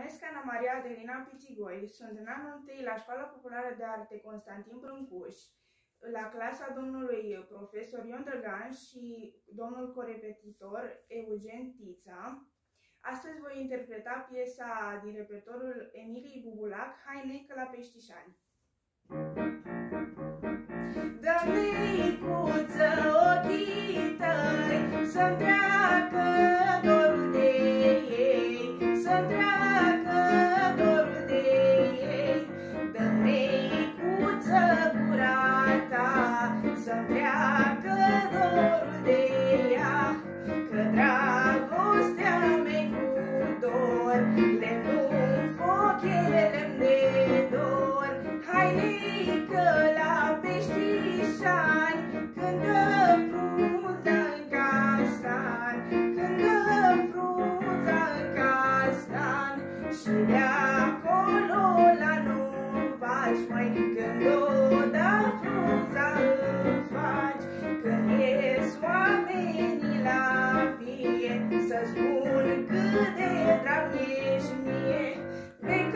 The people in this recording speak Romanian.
numesc Ana Maria Adelina Pițigoi, sunt în anul 1 la Școala Populară de Arte Constantin Brâncuș, la clasa domnului profesor Ion Drăgan și domnul corepetitor Eugen Tița. Astăzi voi interpreta piesa din repertorul Emiliei Bubulac, Hainecă la Peștișani. Dă-micuță ochii tăi să-mi treacă dorul de ei, să-mi treacă să spun cât de drag ești mie, pe.